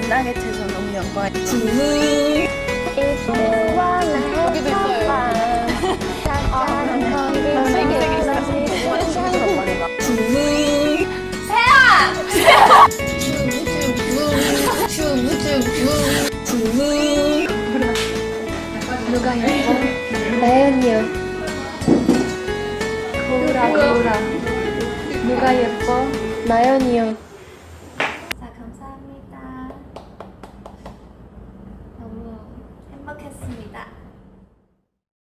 만나게 돼서 너무 영광이에요. 누가 예뻐? 어? 나연이요. 고우라 고우라 누가 예뻐? 나연이요. 자 감사합니다. 너무 행복했습니다.